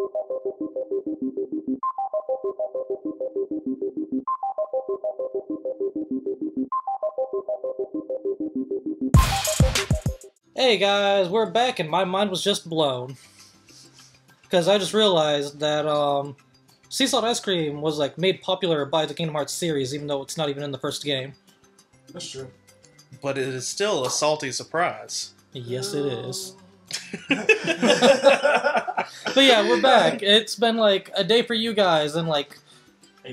Hey guys, we're back and my mind was just blown. Because I just realized that um, sea salt ice cream was like made popular by the Kingdom Hearts series, even though it's not even in the first game. That's true. But it is still a salty surprise. Yes, it is. But yeah, we're back. It's been like a day for you guys and like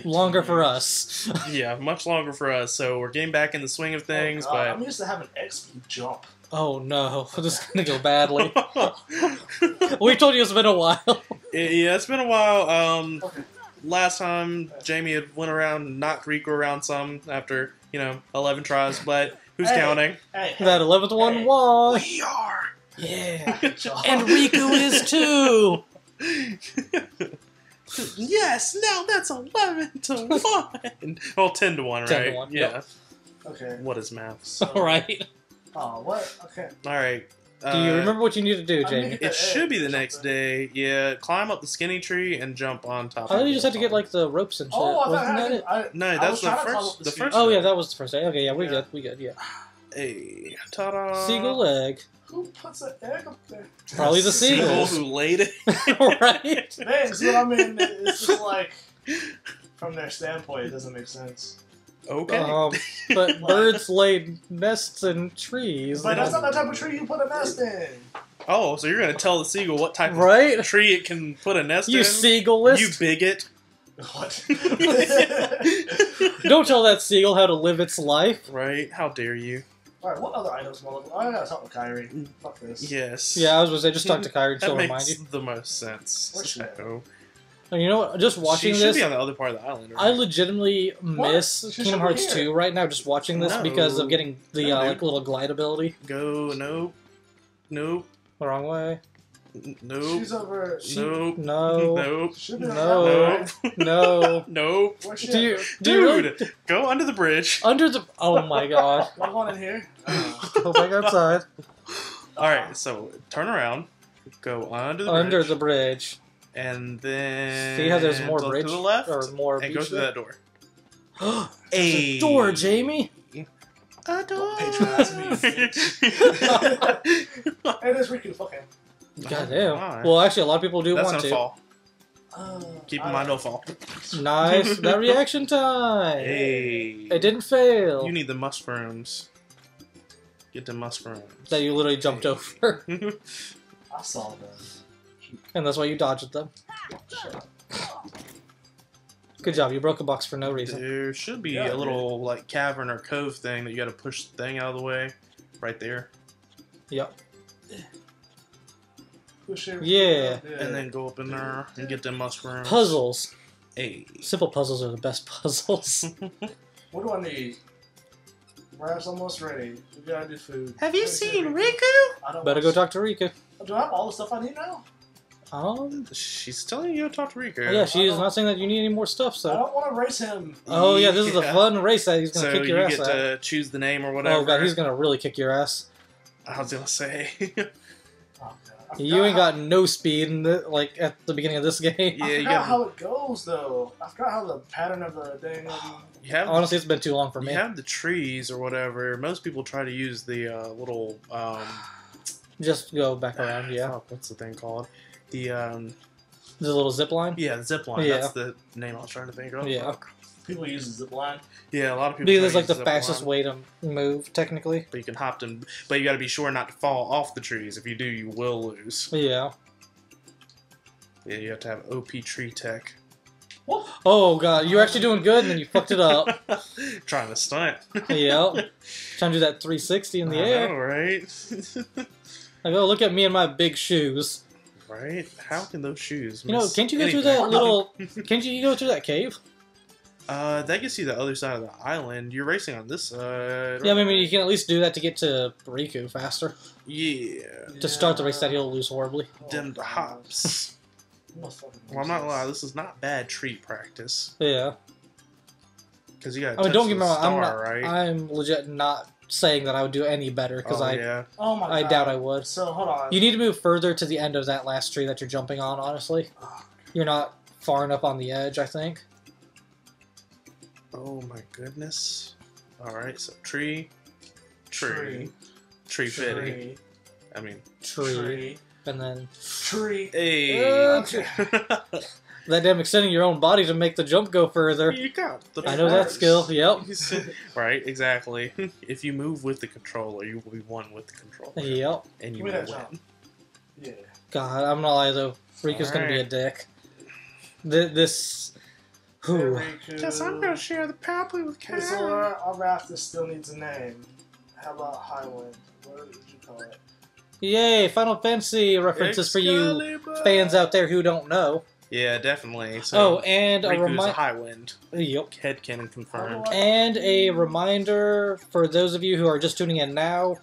longer for us. yeah, much longer for us. So we're getting back in the swing of things, Oh, God, I'm used to having XP jump. oh no, this is gonna go badly. we told you it's been a while. yeah, it's been a while. Um, Okay. last time Jamie had went around and knocked Riku around some after you know eleven tries, but who's Hey. counting? Hey, hey, that 11th one Hey. won. We are. Yeah. And Riku is too. yes, now that's eleven to one. well, ten to one, right? 10 to right? one, yeah. yep. Okay. What is maths? All right. Oh, what? Okay. All right. Do you uh, remember what you need to do, I Jamie? It should be the next day. Yeah, climb up the skinny tree and jump on top. I thought of you just had to get like the ropes and shit. Oh, I thought Wasn't I, that had it? I, No, I that's was the trying to climb first- up the first- Oh yeah, that was the first day. Okay, yeah, we Yeah. good, we good, yeah. Hey, ta-da! Seagull egg, Who puts an egg up there? Probably the Seagull seagulls. who laid it. right? Man, see what I mean? It's just like, from their standpoint, it doesn't make sense. Okay. Um, but birds lay nests in trees. But that's not the type of tree you put a nest in. oh, so you're gonna tell the seagull what type Right? of tree it can put a nest You in? seagullist! You bigot. What? Don't tell that seagull how to live its life. right? How dare you? Alright, what other items? am I looking- I gotta talk with Kairi. Fuck this. Yes. Yeah, I was gonna say, just talk to Kairi, That she'll makes remind you. the most sense. Where's she at? So, And you know what? Just watching she should this, be on the other part of the island. I Right? legitimately What? miss She should Kingdom be Hearts here. 2 right now, just watching this No. because of getting the No, uh, dude. like little glide ability. Go. Nope. Nope. The wrong way. N- Nope. She's over. She, Nope. No. Nope. Should be No. No. Nope. Where's she Do you, at? do you really- Dude, go under the bridge. under the oh my god. I'm going in here. Uh, Go back outside. All right, so turn around, go under the Under bridge, the bridge. and then See how there's more bridge to the left or more and go beach through that door. There's a door, Jamie. A door. patronize me, hey, there's Riku. Fuck him. Goddamn. Why? Well, actually, a lot of people do That's want gonna to. fall. Uh, Keep in I- mind, don't fall. Nice. that reaction time. Hey, It didn't fail. You need the mushrooms. Get the mushrooms. that you literally jumped over, I saw them. and that's why you dodged them. Good job. You broke a box for no reason. there should be Yeah, a little like cavern or cove thing that you got to push the thing out of the way, right there, Yep. Push it. Yeah. and then go up in there and get them mushrooms. Puzzles. Hey. Simple puzzles are the best puzzles. What do I need? Rice almost ready. We gotta do food. Have you Where's seen Riku? Riku? I don't Better go want- talk to Riku. Do I have all the stuff I need now? Um. She's telling you to talk to Riku. Yeah, she is not saying that you need any more stuff. So I don't want to race him. Oh yeah, this is a fun race that he's gonna so kick your you ass get at. to choose the name or whatever. Oh god, he's gonna really kick your ass. I was gonna say. You ain't how- got no speed in the, like at the beginning of this game. Yeah, I you forgot got- how it goes though. I forgot how the pattern of the dang. um, you have Honestly, it's been too long for you me. have the trees or whatever. Most people try to use the uh, little um. Just go back around, yeah. fuck, what's the thing called? The um. The little zip line. Yeah, the zip line. Yeah. That's the name I was trying to think of. Yeah. Fuck. People use the zip line. Yeah, a lot of people. Because try it's like the zip fastest line, way to move, technically. But you can hop them. But you got to be sure not to fall off the trees. If you do, you will lose. Yeah. Yeah, you have to have OP tree tech. Oh god, you're actually doing good, and then you fucked it up. Trying to stunt. yep. Trying to do that 360 in the I air. know, right? Like, oh, look at me and my big shoes. right? How can those shoes? You know, can't you go through that little? Can't you go through that cave? Uh, that gets you the other side of the island. You're racing on this side. Yeah, I mean, you can at least do that to get to Riku faster. Yeah. To start the race, that he'll lose horribly. Them the hops. Well, I'm not gonna lie. This is not bad treat practice Yeah. because you got. I mean, don't get me wrong. I'm not. right? I'm legit not saying that I would do any better because oh, I yeah. Oh my I god. doubt I would. So hold on. You need to move further to the end of that last tree that you're jumping on. Honestly, Oh, you're not far enough on the edge. I think. Oh my goodness. All right, so tree, tree, tree, Tree. fitty. I mean, Tree, Tree. and then Tree. hey. Okay. that damn extending your own body to make the jump go further. you got the I know that skill. Yep. right, exactly. if you move with the controller, you will be one with the controller, Yep. and you will me that win. Yeah. God, I'm not lie though. Riku's gonna be a dick. Th- this. Whew. Riku. Guess I'm gonna share the pathway with Okay, so Karen. our, our raft still needs a name. How about Highwind? What did you call it? Yay! Final Fantasy references for you fans out there who don't know. Yeah, definitely. Oh, and a Riku's a reminder. Highwind. Yep. Headcanon confirmed. And a reminder for those of you who are just tuning in now.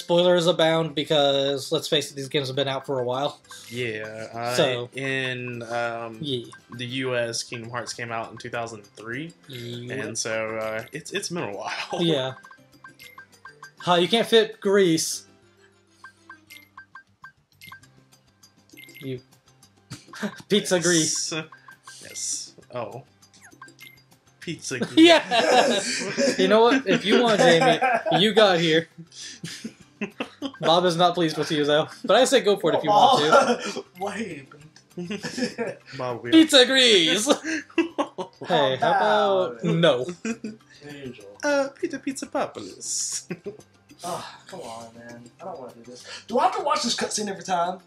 Spoilers abound because let's face it, these games have been out for a while. Yeah. Uh, So- in um, Yeah. the U.S., Kingdom Hearts came out in 2003, and so uh, it's it's been a while. Yeah. Huh, you can't fit grease. You. Pizza grease. Yes. Yes. Oh. Pizza grease. Yeah! you know what? If you want, Jamie, you got here. Bob is not pleased with you, though. But I say go for it if you want to. Wait. Bob, we Pizza grease! Hey, how about. about- No. The uh, pizza pizza populous. Oh, come on, man. I don't want to do this. Do I have to watch this cutscene every time?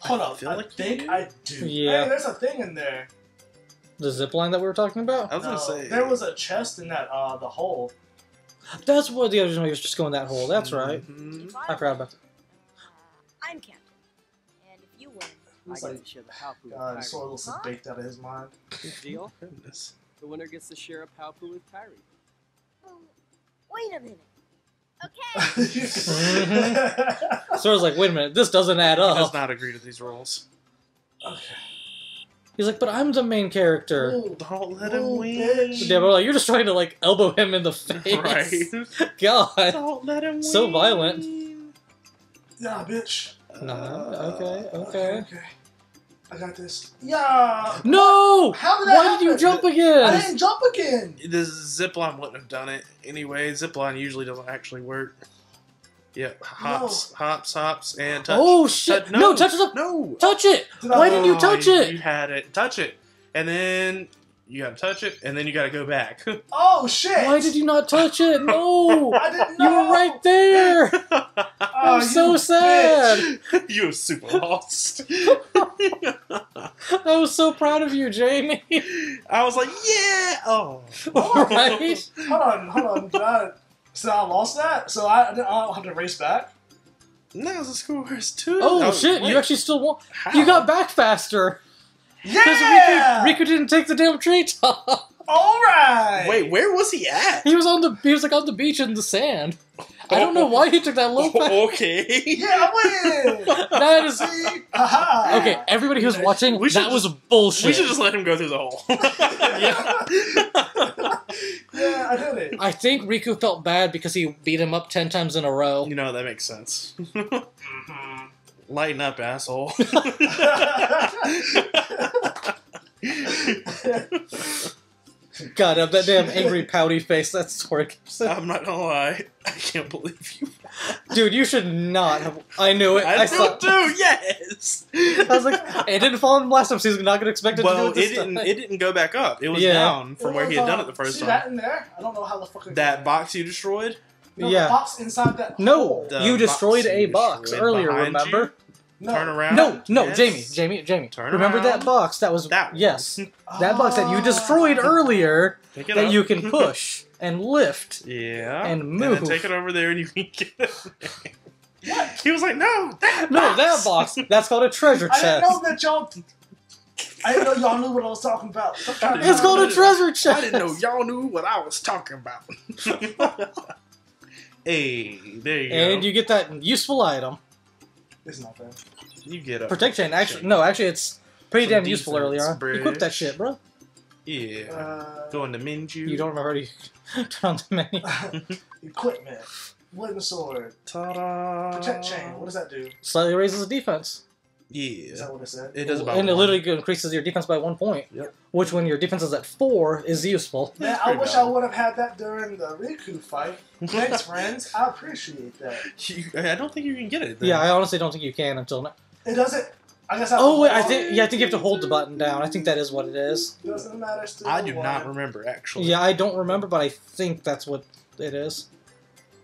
Hold I up. feel I like think do. I do. Yeah. Hey, there's a thing in there. The zip line that we were talking about? I was No, gonna say there was a chest in that uh the hole. That's what the original was just going that hole. That's right. Mhm. I forgot about that. I'm captain. And if you win, I It's get like to share the Paopu God, with Sora is Huh? baked out of his mind. Kairi. Deal? Goodness. The winner gets to share a Paopu with Kairi. oh, wait a minute. Okay. Mm-hmm. So I was like, wait a minute, this doesn't add He does not agree to these rules. okay. He's like, but I'm the main character. Ooh, Don't let ooh, him win. Yeah, but like, you're just trying to like elbow him in the face. Right. God. Don't let him win. So violent. Yeah, bitch. No, Uh, okay, okay. Okay. I got this. Yeah. No! How did that Why did you jump again? I didn't jump again. The zipline wouldn't have done it anyway. Zipline usually doesn't actually work. Yep, hops, hops, hops, and touch. Oh shit! Touch- no, touch the No. touch it. Did I- Why didn't you touch You it? You had it. Touch it, and then you gotta touch it, and then you gotta go back. Oh shit. Why did you not touch it? No, I didn't you were right there. Oh, ah, I'm you so bitch. sad. you were super lost. I was so proud of you, Jamie. I was like, yeah. Oh, right? Hold on, hold on. Did I, so I lost that? So I, I, didn't, don't have to race back? no, the score is two. Oh shit! wait, You actually still won. how? You got back faster because Yeah! Riku, Riku didn't take the damn treetop. Alright! Wait, where was he at? He was on the he was like on the beach in the sand. I don't know oh. why he took that low pass. okay. Yeah, I win! That is See? Aha! okay. Everybody who's watching, We should that was bullshit. We should just let him go through the hole. Yeah, I did it. I think Riku felt bad because he beat him up ten times in a row. you know that makes sense. Mhm. Lighten up, asshole. God, uh, that damn angry pouty face. That's Sora I'm not gonna lie, I can't believe you. Dude, you should not have. I knew it. I, I, saw. do too. Yes. I was like, it didn't fall in last time, so he's not gonna expect it to do well, it it didn't. time. It didn't go back up. It was Yeah. down from where he had done it the first See time. that in there? I don't know how the fuck it That box you destroyed. No, Yeah. the box inside that No, hole. You box destroyed you a box destroyed earlier. behind Remember? No. Turn around. No, no, Yes. Jamie, Jamie, Jamie. Turn Remember that box that was That one. yes, that box that you destroyed Ah. earlier that up. you can push and lift. Yeah. and then move. take it over there and you can get it. What? He was like, no, that No, box. that box. That's called a treasure chest. I didn't know that y'all. I didn't know y'all knew what I was talking about. Stop trying to- It's called a treasure chest. I didn't know y'all knew what I was talking about. hey, there you And go. And you get that useful item. It's not fair. You get a Protect chain. Actually, no, actually, it's pretty Some damn useful early on. bruh. Equip that shit, bro. Yeah. Uh, Going to Minju. You don't remember how to turn on the menu. Equipment. Wooden sword. Ta-da! Protect chain. What does that do? Slightly raises the defense. Yeah. Is that what it said? It does about and it literally increases your defense by one point. Yep. Which, when your defense is at four, is useful. Man, I pretty wish I would have had that during the Riku fight. Thanks, friends. I appreciate that. You- I don't think you can get it. Then. Yeah, I honestly don't think you can until now. It doesn't. I guess. I Oh wait, I think yeah, I think you have to hold the button down. I think that is what it is. Doesn't matter. Still I do not remember actually. Yeah, I don't remember, but I think that's what it is.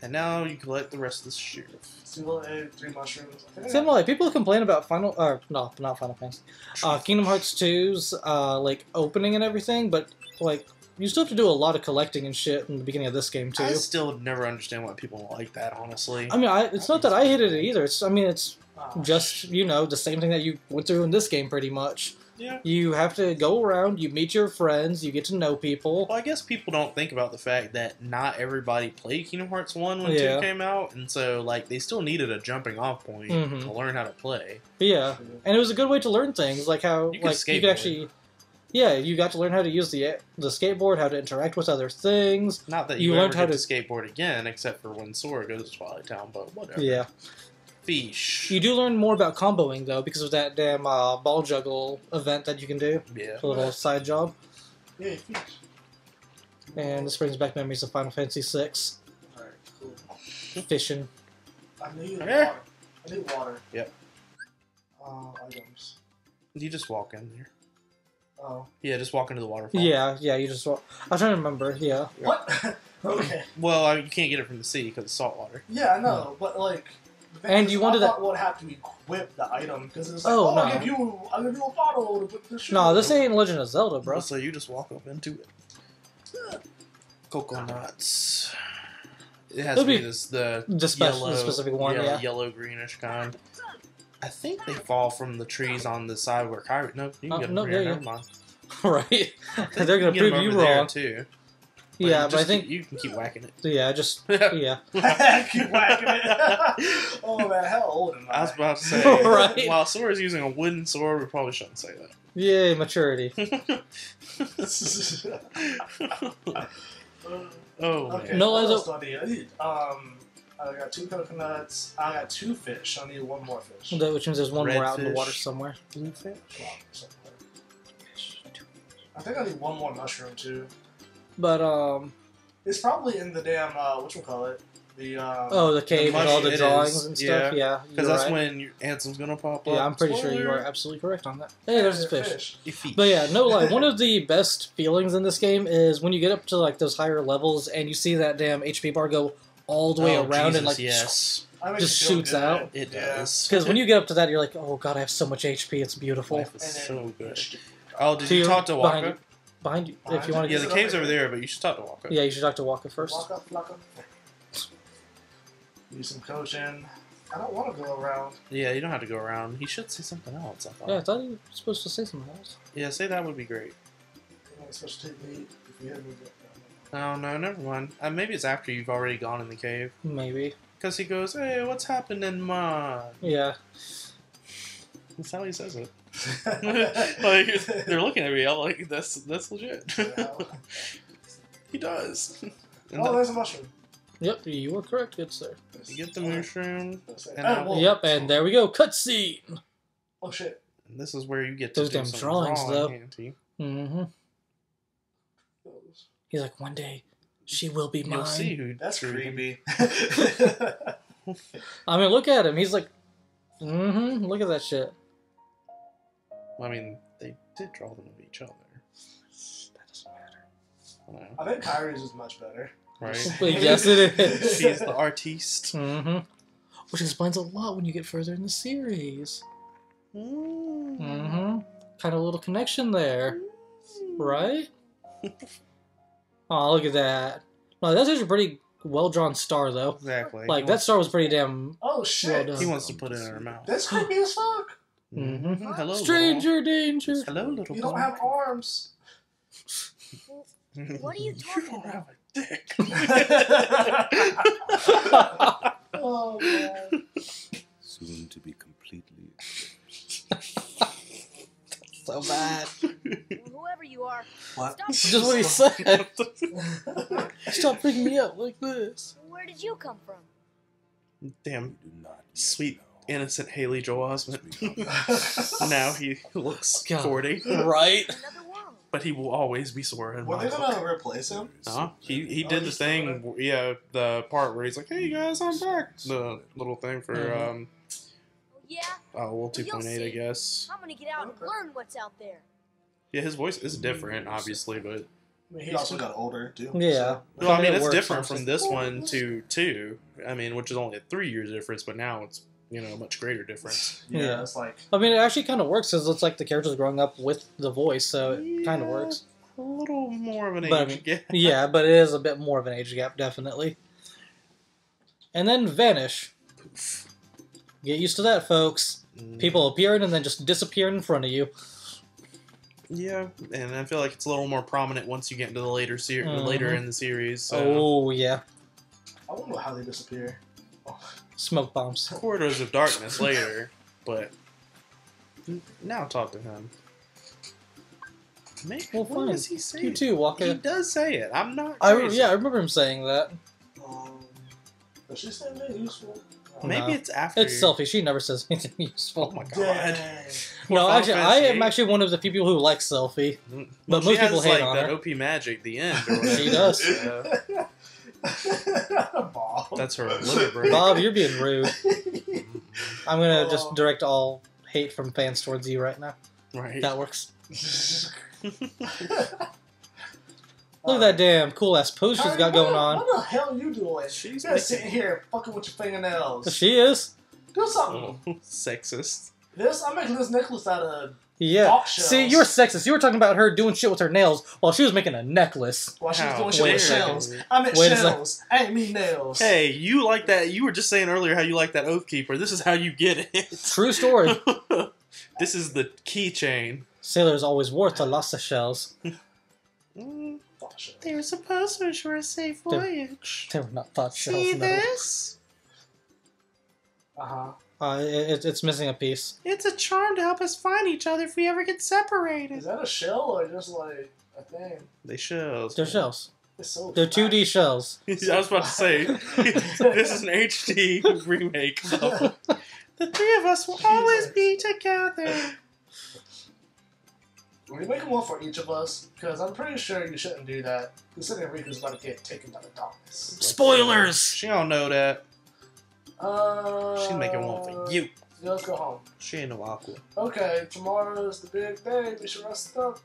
And now you collect the rest of the sheriff. Single egg, three mushrooms. I think I Similar, like, people complain about Final, or no, not Final Fantasy, uh, Kingdom Hearts 2's uh, like opening and everything, but like you still have to do a lot of collecting and shit in the beginning of this game too. I still never understand why people like that. Honestly, I mean, I, it's not that I hated it either. It's, I mean, it's Oh, just you know the same thing that you went through in this game pretty much. Yeah. You have to go around, you meet your friends, you get to know people. Well, I guess people don't think about the fact that not everybody played Kingdom Hearts One when Yeah. Two came out, and so like they still needed a jumping off point Mhm. to learn how to play. Yeah, and it was a good way to learn things, like how You like you could actually, yeah, you got to learn how to use the the skateboard, how to interact with other things. Not that You you, learned how to skateboard again, except for when Sora goes to Twilight Town, but whatever. Yeah, Fish. you do learn more about comboing though because of that damn uh, ball juggle event that you can do, Yeah. a little side job. Yeah, fish. And this brings back memories of Final Fantasy VI Alright, cool. fishing. I need Eh. water. I need water. Yep. Uh, items. You just walk in there. Oh. Yeah, just walk into the waterfall. Yeah, yeah, you just. walk. I'm trying to remember. Yeah, What? okay. Well, I mean, you can't get it from the sea because it's salt water. Yeah, I know, but like. The And you wanted I to- thought would have to equip the item because it's like, Oh, oh, no. I'll give you, I'll give you a bottle to put this. no, this ain't Legend of Zelda, bro. So you just walk up into it. Coconuts. It has It'll to be be this the the spe- yellow, specific one, yeah. yellow greenish kind. I think they fall from the trees on the side where Kairi. No, you can Oh, get them no, here. you Never mind. right? They're gonna can get prove 'em you wrong. too. Yeah, but I think keep- you can keep whacking it. yeah, just yeah. Keep whacking it. oh man, how old am I? I was about to say, Right. while Sora's using a wooden sword, we probably shouldn't say that. Yay, maturity. that. oh okay. man. No, what I else do I need? I need um. I got two coconuts. I got two fish. I need one more fish. That- Which means there's one Red more out in the water somewhere. Bluefish. I think I need one more mushroom too. But um, It's probably in the damn uh, what you call it? The um, oh, the cave with all the drawings is, and stuff. Yeah, Because you're that's right. when your Ansem's gonna pop up. Yeah, I'm pretty sure you are absolutely correct on that. Hey, there's a fish. You feast. But yeah, no lie. One of the best feelings in this game is when you get up to like those higher levels and you see that damn HP bar go all the way Oh, around Jesus, and like yes, That makes just shoots good. out. it does. Because when you get up to that, you're like, oh god, I have so much HP. It's beautiful. Life is so good. Oh, did To you talk to behind Wakka? you. Behind you, if you want to, Yeah, the cave's over over there? there, but you should talk to Wakka. Yeah, you should talk to Wakka first. Walk up, walk up. Do some coaching. I don't want to go around. Yeah, you don't have to go around. He should say something else. I thought. Yeah, I thought he was supposed to say something else. Yeah, say that would be great. You know, supposed to take me if you hit me. but- Oh no, never mind. Uh, maybe it's after you've already gone in the cave. Maybe. Because he goes, "Hey, what's happening, man?" Yeah. That's how he says it. like they're looking at me. I'm like, "That's that's legit." he does. And oh, there's a mushroom. Yep, you were correct, good sir. you get the mushroom, And oh. Yep, and there we go. Cutscene. Oh shit. and this is where you get to Those do damn some drawings, though. Mm-hmm. He's like, one day she will be mine. You'll see who. That's drew creepy. I mean, look at him. He's like, mm-hmm. Look at that shit. I mean, they did draw them of each other. That doesn't matter. I know, I think Kairi's is much better. right? Yes, it is. She's the artiste. Mm-hmm. Which explains a lot when you get further in the series. Mm. Mm-hmm. Kind of a little connection there, right? oh, look at that. No, that's actually a pretty well drawn star, though. Exactly. Like He that star was pretty damn. Oh Well shit. done. He wants to put it in her mouth. That's creepy as fuck. Mhm. Hello, Stranger danger. Hello, little. You don't have arms. What are you talking don't about? have a dick. Oh man. soon to be completely so bad. Whoever you are, What? stop. Just what he said. Stop freaking me out like this. Where did you come from? Damn, You do not. sweet innocent Haley Joel Osment. now he looks God. 40, Right? But he will always be Sora in Were they gonna replace him? Huh? He he Oh, did the he's still thing, yeah, the part where he's like, "Hey guys, I'm back." The little thing for Mhm. um, Oh, yeah, oh well, two You'll point I guess. I'm gonna get out and learn what's out there. Yeah, his voice is different, obviously, but I mean, he also got older too. Yeah. so- well, I mean, it's different from this one to two. I mean, which is only a three year difference, but now it's you know a much greater difference. Yeah, Yeah. it's like I mean, it actually kind of works because it's like the character's growing up with the voice, so it kind of works. A little more of an age But I mean, gap. Yeah, but it is a bit more of an age gap, definitely. And then vanish. Get used to that, folks. Mm. People appearing and then just disappearing in front of you. Yeah, and I feel like it's a little more prominent once you get into the later ser- Mhm. later in the series. So. Oh yeah, I wonder how they disappear. Oh, smoke bombs. Corridors of Darkness later, but now talk to him. Maybe, Well, what fine. does he say? You too, Walker. He does say it. I'm not. I crazy. yeah, I remember him saying that. um, does she say anything useful? Maybe No. it's after. It's Selphie. She never says anything useful. Oh my god. Dang. no, Final actually, I Fantasy am actually one of the few people who like Selphie. Mm. But she most has, people hate like on that her. OP magic. The end. Or. She does. Yeah. Bob. That's her limit break. Bob, you're being rude. I'm gonna Oh. just direct all hate from fans towards you right now. Right. That works. Look at that damn cool ass pose she's got going on. What the hell are you doing? She's You're sitting here fucking with your fingernails. She is. Do something. Oh, sexist. This I'm making this necklace out of Yeah. Dog shells. See, you're sexist. You were talking about her doing shit with her nails while she was making a necklace. while she was doing shit with Wait a shells. I meant Wait shells. I ain't mean nails. Hey, you like that? You were just saying earlier how you like that Oathkeeper. This is how you get it. True story. this is the keychain. Sailors always wore to lots of shells. Mm, they were supposed to ensure a safe voyage. They were not thought shells. See no. this? Uh-huh. Uh, it, it's missing a piece. It's a charm to help us find each other if we ever get separated. Is that a shell or just like a thing? They shells. They're shells. So They're 2D shells. I was about to say, this is an HD remake. Of, the three of us will always be together. Were you making one for each of us? Because I'm pretty sure you shouldn't do that. Considering Riku's about to get taken by the darkness. Spoilers! She don't know that. Uh, She's making one for you. Yeah, let's go home. She ain't no aqua. Okay, tomorrow's the big day. We should rest up.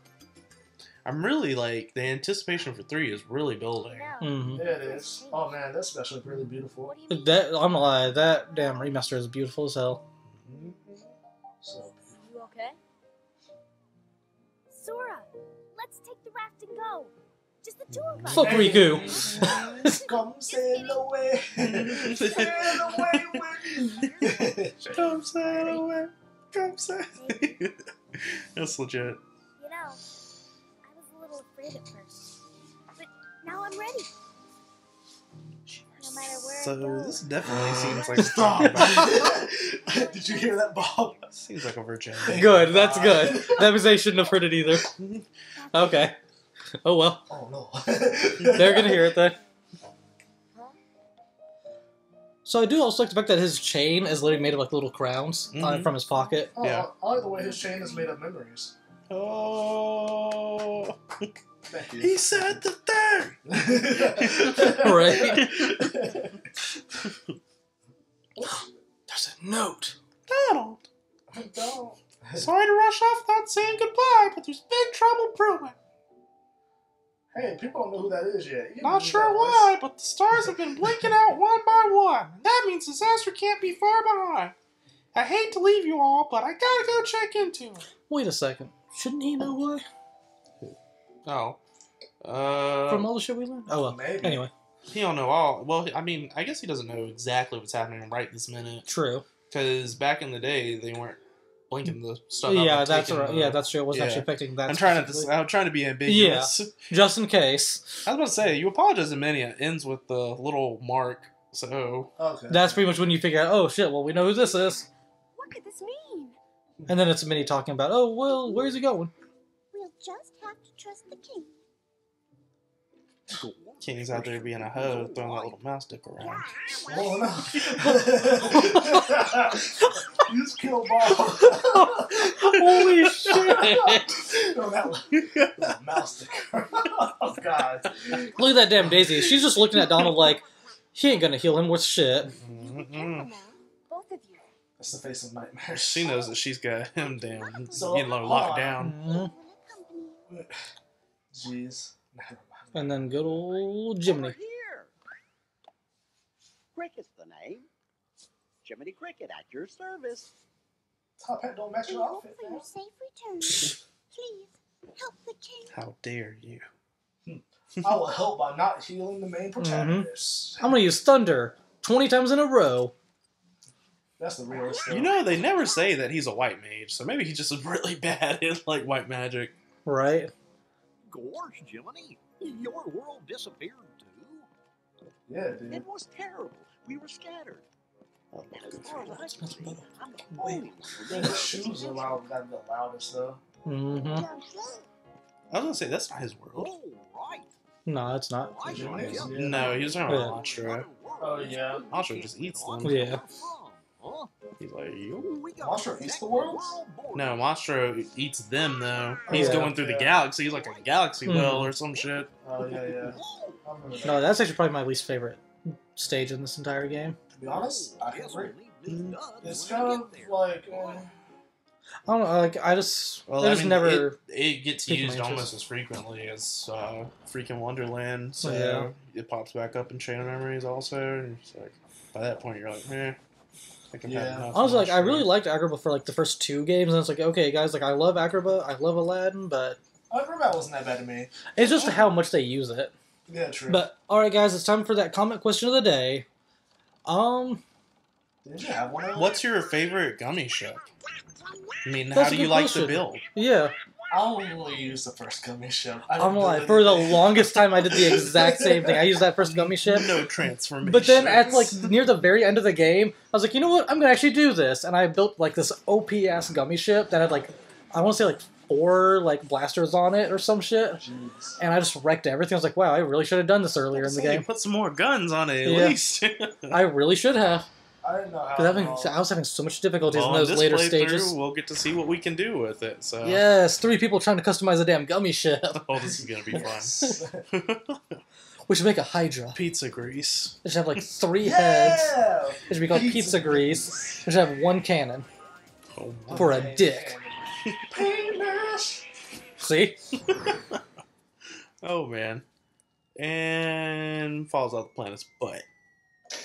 I'm really like the anticipation for three is really building. Now, hmm Yeah, it is. Oh man, that's especially really beautiful. what do you mean? That I'm gonna lie, that damn remaster is beautiful as hell. So You okay? Sora, let's take the raft and go. Just the two of us. Fuck Riku. beautiful. Come sail away. sail away with me. Come sail away. Come sail. That's legit. You know, I was a little afraid at first, but now I'm ready. No where So this definitely uh, seems like Stop. Did you hear that, Bob? seems like a virgin. Good, that's good. That means I shouldn't have heard it either. Okay. Oh well. Oh no. They're gonna hear it then. So I do also like the fact that his chain is literally made of like little crowns uh, Mhm. from his pocket. Oh, Yeah. I like the way his chain is made of memories. Oh, Thank you. he said the thing. Right. There's a note. Donald, I Don't. sorry to rush off without saying goodbye, but there's big trouble brewing. Hey, people don't know who that is yet. Not sure why, but the stars have been blinking out one by one. That means disaster can't be far behind. I hate to leave you all, but I gotta go check into it. Wait a second. Shouldn't he know why? Oh. Uh, From all the shit we learned? Oh well. Maybe. Anyway, he don't know all. Well, I mean, I guess he doesn't know exactly what's happening right this minute. true. Because back in the day, they weren't blinking the stuff. out yeah, and that's right. the- Yeah, that's true. It wasn't yeah. actually affecting that. I'm trying to. I'm trying to be ambiguous. Yeah, Just in case. I was about to say, you apologize in many. It ends with the little mark. So Okay. That's pretty much when you figure out, oh shit, well we know who this is. What could this mean? And then it's Minnie talking about, oh, well, where's he going? We'll just have to trust the king. King's out there being a hoe, throwing that little mouse dick around. Oh no! you just killed Bob. Holy shit! no, that was mouse sticker. oh god. Look at that damn Daisy. She's just looking at Donald like, he ain't gonna heal him with shit. Mm-mm. now, both of you. That's the face of nightmares. She knows that she's got him damn So, getting hold locked on. down. Mhm. Will accompany Jeez. Never mind. And then good old Jiminy. Over here. Cricket's the name. Jiminy Cricket at your service. Top hat don't match We your outfit, for your safe return. Please, help the king. How dare you? Hmm. I will help by not healing the main mm-hmm. protagonist. I'm gonna use Thunder 20 times in a row. That's the real stuff. You know, they never say that he's a white mage, so maybe he's just really bad at like white magic. Right? Gorge, Jiminy. Your world disappeared too. Yeah, dude. It was terrible. We were scattered. Oh, And as far as I can That's see. I'm the only one his shoes are loud, got the loudest though. Mm-hmm. I was gonna say that's not his world. Oh, right. No, it's not. I shall Yeah. No, he was talking Yeah. about Monstro. Oh, yeah. Monstro just eats them. Yeah. Huh? He's like, you. Monstro eats the worlds? world. No, Monstro eats them though. He's Yeah. going through the galaxy. He's like a galaxy Hmm. well or some shit. Oh yeah, yeah. Whoa. I remember that. No, that's actually probably my least favorite stage in this entire game. To be honest, I can Guess agree. we'll need new duds It's kind of like, uh, I don't know, like, I just, Well, I I just mean, never, it, it gets used almost as frequently as uh, freaking Wonderland. So Yeah. it pops back up in Chain of Memories also. And it's like by that point you're like, eh. I think I've had Yeah. I was like, I really liked Agrabah for like the first two games, and it's like, okay, guys, like I love Agrabah, I love Aladdin, but I remember that wasn't that bad to me. it's just how much they use it. Yeah, true. But all right, guys, it's time for that comment question of the day. Um, Did you have one? What's your favorite gummy ship? I mean, That's how do you like question. the build? yeah, I only use the first gummy ship. I I'm didn't gonna lie. For the longest time, I did the exact same thing. I used that first gummy ship, No transformation. but then at like near the very end of the game, I was like, you know what? I'm gonna actually do this, and I built like this OP ass gummy ship that had like, I want to say like four like blasters on it or some shit, Jeez. and I just wrecked everything. I was like, wow, I really should have done this earlier in the Say, game. Put some more guns on it at Yeah. least. I really should have, I didn't know how. because having long- I was having so much difficulties well, in in those this later playthrough, stages. we'll get to see what we can do with it. So Yes, three people trying to customize a damn gummy ship. Oh, this is gonna be fun. We should make a Hydra. Pizza grease. It should have like three heads. yeah! It should be called Pizza Grease. It should have one cannon Oh, my. for a dick. Penis. See? oh man. And falls out the planet's butt.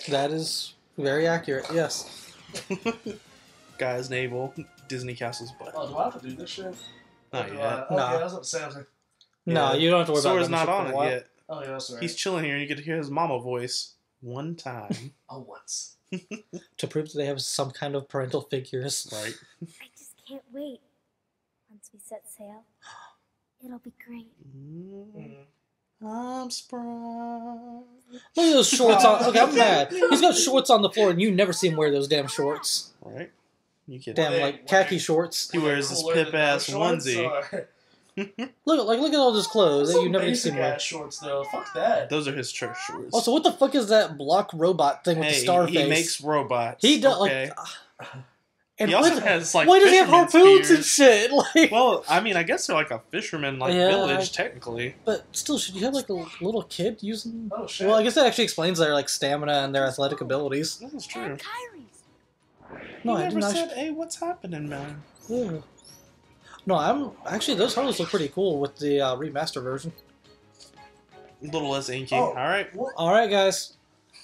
That is very accurate, yes. Guy's navel, Disney Castle's butt. Oh, do I have to do this shit? Not yet. I- Okay, Nah. I was about to say, I was like, No, Yeah. you don't have to worry Sora's about not gummy ship on it yet. oh yeah, that's right. He's chilling here. You get to hear his mama voice one time. Oh, once. To prove that they have some kind of parental figures. right? I just can't wait. Once we set sail, it'll be great. Mm, I'm sprung. Look at those shorts on. Okay, I'm mad. He's got shorts on the floor, and you never see him wear those damn shorts. Right? You can. Damn, like khaki shorts. He wears this Cooler than pip-ass onesie. Look, like, look at all those clothes that Some you never basic see him wear. ass shorts though. Fuck that. Those are his church shorts. Also, what the fuck is that block robot thing with hey, the star he, face? he makes robots. He does okay? like. And he also why, has like. why does he have fisherman's harpoons and shit? Like, Well, I mean, I guess they're like a fisherman like Yeah, village I- technically. but still, should you have like a little kid using? Oh shit. Well, I guess that actually explains their like stamina and their athletic abilities. That is true. No, he I never said, "Hey, what's happening, man?" Yeah. No, I'm actually those Harleys look pretty cool with the uh, remaster version. A little less inky. Oh. All right. What? All right, guys.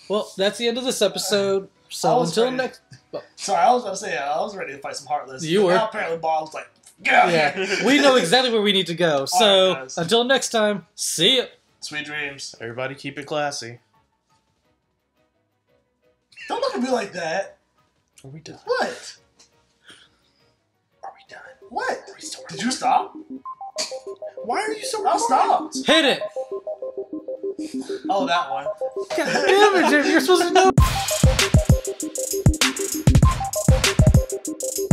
Well, that's the end of this episode. So until ready. next, Sorry, I was about to say I was ready to fight some heartless. You were. Now apparently Bob's like, get out yeah, here. we know exactly where we need to go. So guys. until next time, see ya. Sweet dreams. Everybody, keep it classy. Don't look at me like that. Are we done? What? Are we done? What? Did you stop? Why are you so? I stopped. Hit it. Oh, that one. God damn it, Jim! You're supposed to know. Thank you.